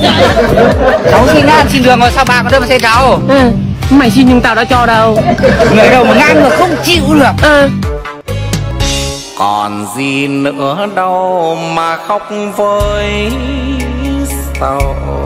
cháu xin á xin đường rồi sao bà có đưa xe cháu ừ. mày xin nhưng tao đã cho đâu người đâu mà ngang mà không chịu được ừ. còn gì nữa đâu mà khóc với sao?